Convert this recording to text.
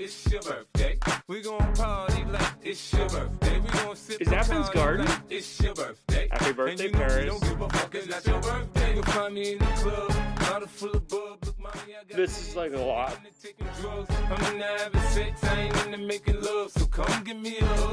it's your birthday. We gon' party like it's your birthday. We gon' sip Is that Ben's Garden? like it's your birthday. Happy birthday, and you know Paris. Don't give a fuck, it's not your birthday. You'll find me in the club, bottle full of bub. Look, mommy, I got This is like a lot. I'm in the having sex, I ain't into making love. So come give me a hug,